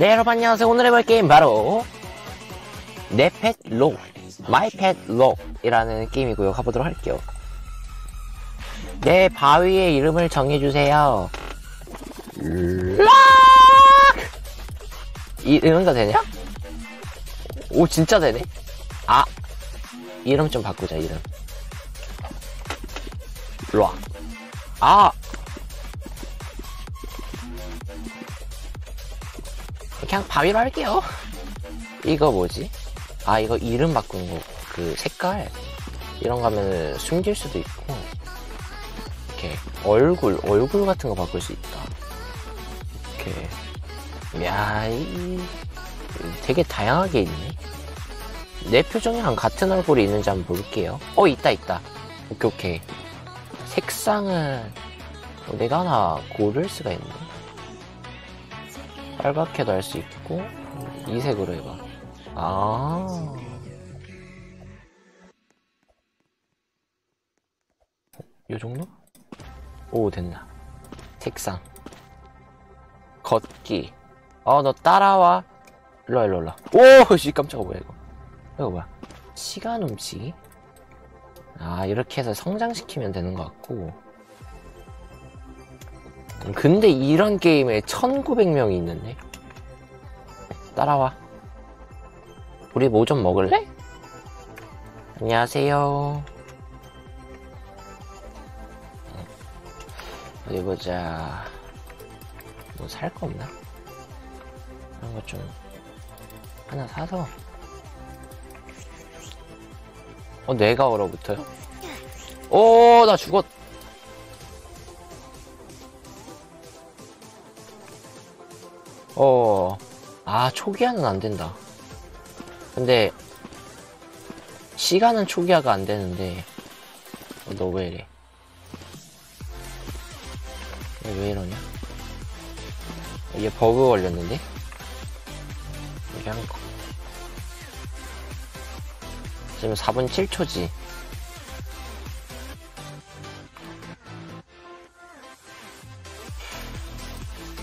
네 여러분 안녕하세요. 오늘 해볼 게임 바로 내펫록 마이펫록 이라는 게임이고요. 가보도록 할게요. 내 바위의 이름을 정해주세요. 락! 이, 이런 거 되냐? 오 진짜 되네. 아 이름 좀 바꾸자 이름. 일로와 아 그냥 바위로 할게요. 이거 뭐지? 아, 이거 이름 바꾸는 거, 그 색깔. 이런 거 하면 숨길 수도 있고. 이렇게 얼굴, 얼굴 같은 거 바꿀 수 있다. 이렇게. 야, 이, 되게 다양하게 있네. 내 표정이랑 같은 얼굴이 있는지 한번 볼게요. 어, 있다, 있다. 오케이, 오케이. 색상은 내가 하나 고를 수가 있네. 빨갛게도 할 수 있고 이 색으로 해봐. 아. 요정도? 오 됐나. 색상. 걷기. 어 너 따라와. 일로와 일로와 오씨 깜짝아 뭐야 이거. 이거 뭐야? 시간 움직이 아 이렇게 해서 성장시키면 되는 것 같고 근데 이런 게임에 1900명이 있는데 따라와 우리 뭐 좀 먹을래? 안녕하세요 어디 보자 뭐 살 거 없나? 그런 거 좀 하나 사서 어 내가 얼어붙어요? 오 나 죽었 어, 아, 초기화는 안 된다. 근데, 시간은 초기화가 안 되는데, 어, 너왜 이래? 왜, 왜 이러냐? 얘 버그 걸렸는데? 이렇게 한 거. 지금 4분 7초지.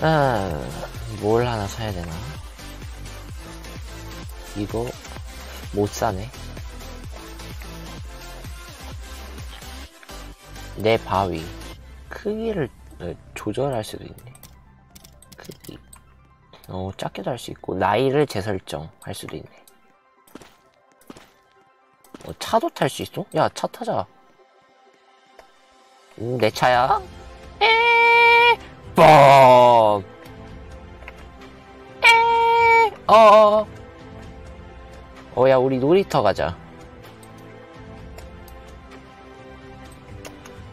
아, 뭘 하나 사야 되나? 이거 못 사네. 내 바위 크기를 조절할 수도 있네. 크기. 어 작게도 할 수 있고 나이를 재설정 할 수도 있네. 어, 차도 탈 수 있어? 야 차 타자. 음, 내 차야? 에 뻑. 어어. 어, 야, 우리 놀이터 가자.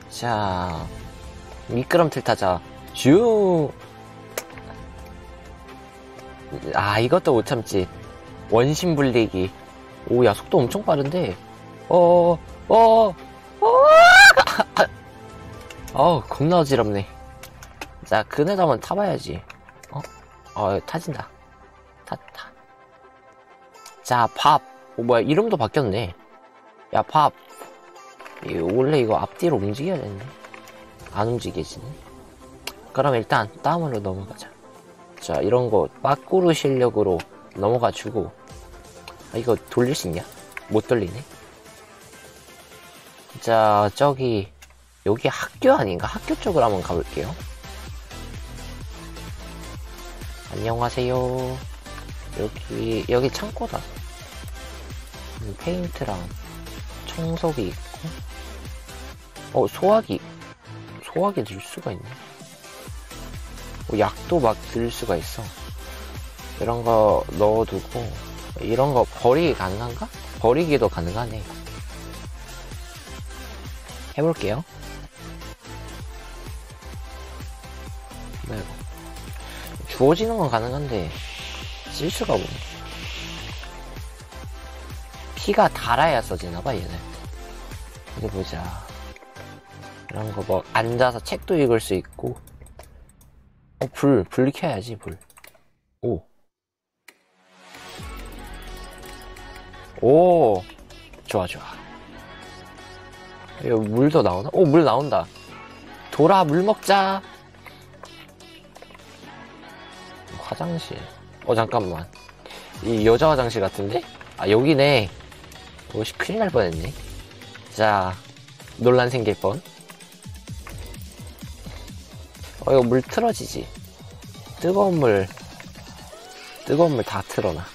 자, 미끄럼틀 타자. 슈. 아, 이것도 못 참지. 원심 불리기. 오, 야, 속도 엄청 빠른데. 어, 어, 어, 어, 겁나 어지럽네. 자, 그네도 한번 타봐야지. 어, 어, 타진다. 자, 밥. 오, 뭐야, 이름도 바뀌었네. 야, 밥. 이거 원래 이거 앞뒤로 움직여야 되는데. 안 움직이지네. 그럼 일단, 다음으로 넘어가자. 자, 이런 거, 빠꾸루 실력으로 넘어가주고. 아, 이거 돌릴 수 있냐? 못 돌리네. 자, 저기, 여기 학교 아닌가? 학교 쪽으로 한번 가볼게요. 안녕하세요. 여기 여기 창고다. 음, 페인트랑 청소기 있고, 어 소화기 소화기 들 수가 있네. 어, 약도 막들 수가 있어. 이런 거 넣어두고 이런 거 버리기 가능한가? 버리기도 가능하네. 해볼게요. 네. 주어지는 건 가능한데 쓸 수가 없네. 피가 달아야 써지나 봐, 얘는. 어디 보자. 이런 거 뭐, 앉아서 책도 읽을 수 있고. 어, 불, 불 켜야지, 불. 오. 오. 좋아, 좋아. 이거 물도 나오나? 오, 물 나온다. 돌아, 물 먹자. 화장실. 어, 잠깐만. 이 여자 화장실 같은데? 아, 여기네. 오씨, 큰일 날 뻔했네. 자, 논란 생길 뻔. 어, 이거 물 틀어지지. 뜨거운 물, 뜨거운 물 다 틀어놔.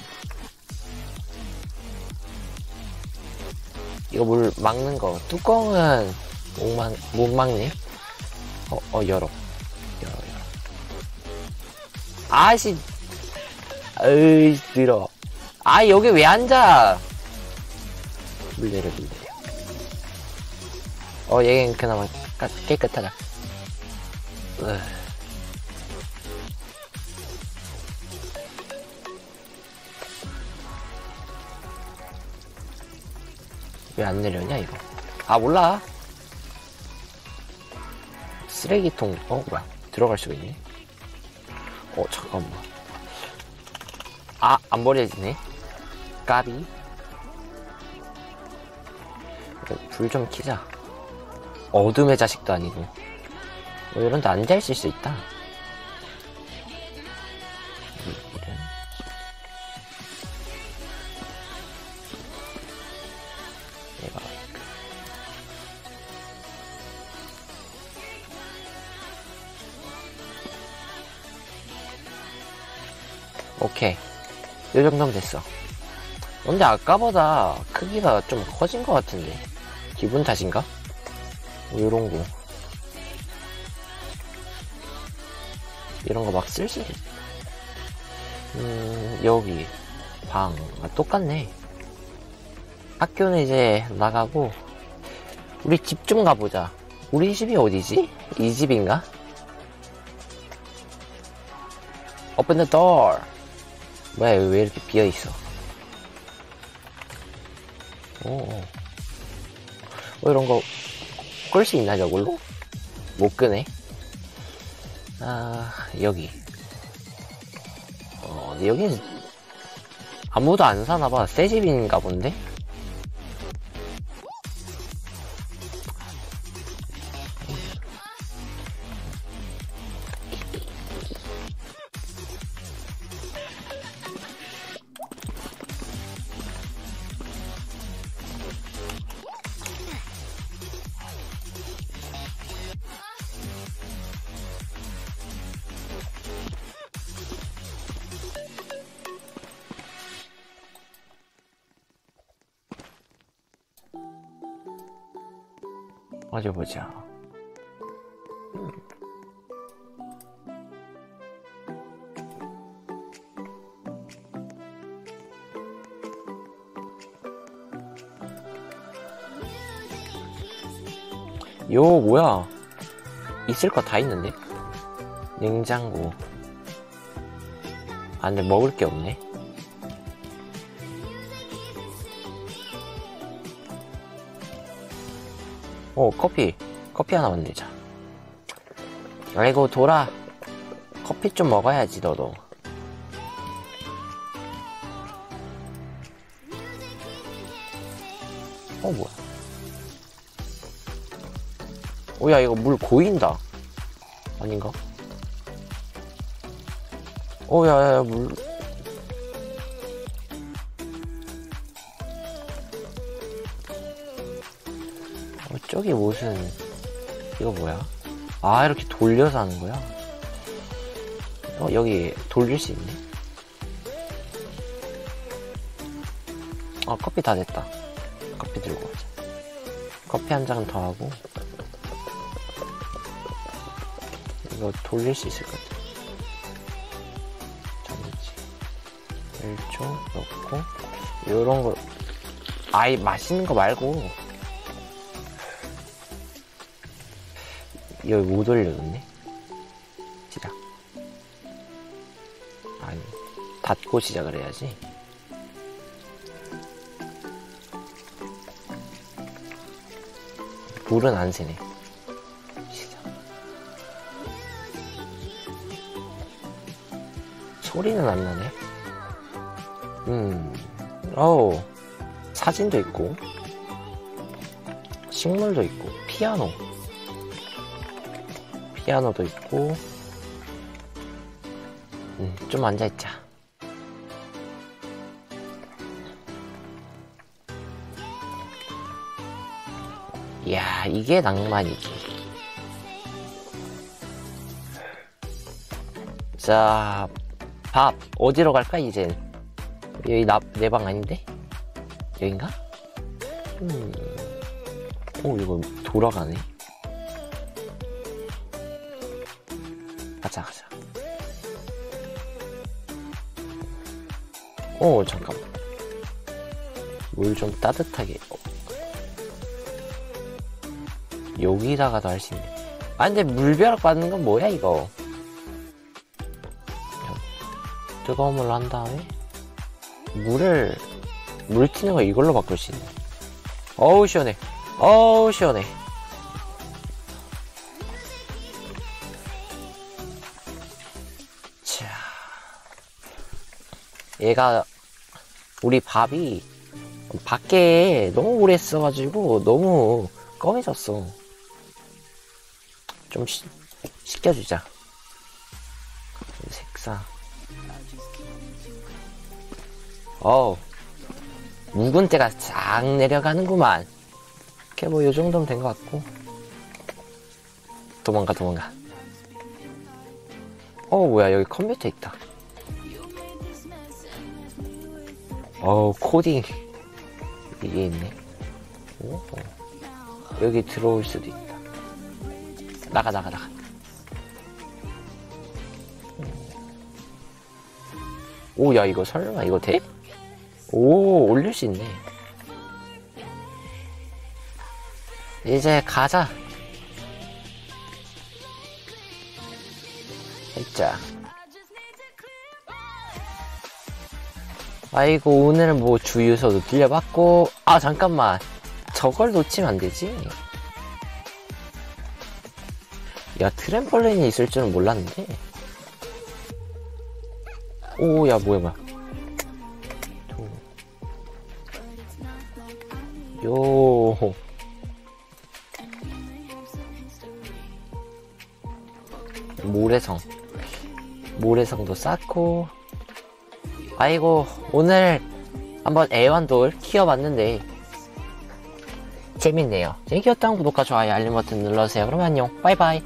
이거 물 막는 거. 뚜껑은 못, 막, 못 막네. 어, 어, 열어. 열어, 열어. 아씨. 으이, 늘어. 아, 여기 왜 앉아? 물 내려, 물 내려. 어, 얘는 그나마 깨- 깨끗하다. 으. 왜안 내려냐, 이거? 아, 몰라. 쓰레기통, 어, 뭐야. 들어갈 수가 있네. 어, 잠깐만. 아, 안 버려지네. 까비. 불좀 켜자. 어둠의 자식도 아니고. 뭐 이런 데 앉아 있을 수 있다. 오케이. 이 정도면 됐어. 근데 아까보다 크기가 좀 커진 것 같은데. 기분 탓인가? 뭐 요런 거. 이런 거 막쓸 수, 있... 음, 여기. 방. 아, 똑같네. 학교는 이제 나가고, 우리 집 좀 가보자. 우리 집이 어디지? 이 집인가? Open the door. 뭐야, 왜 이렇게 비어있어? 오. 뭐 이런 거, 끌 수 있나, 저걸로? 못 끄네. 아, 여기. 어, 근데 여기는 아무도 안 사나봐. 새 집인가 본데? 어디 보자. 요 뭐야? 있을 거 다 있는데? 냉장고. 아 근데 먹을 게 없네. 어, 커피. 커피 하나 만들자. 아이고, 돌아. 커피 좀 먹어야지, 너도. 어, 뭐야. 오, 야, 이거 물 고인다. 아닌가? 오, 야, 야, 야, 물. 저기 무슨 이거 뭐야? 아 이렇게 돌려서 하는 거야? 어 여기 돌릴 수 있네. 아 커피 다 됐다. 커피 들고 가자. 커피 한 잔 더 하고 이거 돌릴 수 있을 것 같아. 전지 1초 넣고 요런 거 아이 맛있는 거 말고 여기 못 올려놓네. 시작. 아니, 닫고 시작을 해야지. 불은 안 새네. 시작. 소리는 안 나네. 음, 어우, 사진도 있고, 식물도 있고, 피아노. 피아노도 있고 음, 좀 앉아있자 이야 이게 낭만이지 자, 밥 어디로 갈까 이젠? 여기 내 방 아닌데? 여긴가? 음. 오 이거 돌아가네. 가자, 가자. 오, 잠깐만. 물 좀 따뜻하게. 어. 여기다가도 할 수 있네. 아, 근데 물벼락 받는 건 뭐야, 이거? 뜨거운 물로 한 다음에, 물을, 물 튀는 거 이걸로 바꿀 수 있네. 어우, 시원해. 어우, 시원해. 얘가, 우리 밥이, 밖에 너무 오래 있어가지고, 너무 검해졌어. 좀 시, 식혀주자. 색상. 어우, 묵은 때가 싹 내려가는구만. 이렇게 뭐, 요 정도면 된 것 같고. 도망가, 도망가. 어, 뭐야, 여기 컴퓨터 있다. 어우, 코딩. 이게 있네. 오, 여기 들어올 수도 있다. 나가, 나가, 나가. 오, 야, 이거 설마, 이거 돼? 오, 올릴 수 있네. 이제 가자. 자. 아이고, 오늘은 뭐 주유소도 들려봤고, 아, 잠깐만. 저걸 놓치면 안 되지. 야, 트램펄린이 있을 줄은 몰랐는데. 오, 야, 뭐야, 뭐야. 요. 모래성. 모래성도 쌓고. 아이고, 오늘 한번 애완돌 키워봤는데, 재밌네요. 재밌었다면 구독과 좋아요, 알림 버튼 눌러주세요. 그럼 안녕. 바이바이.